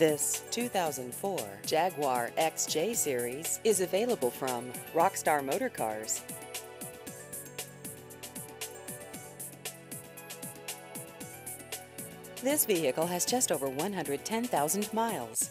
This 2004 Jaguar XJ Series is available from Rockstar Motor Cars. This vehicle has just over 110,000 miles.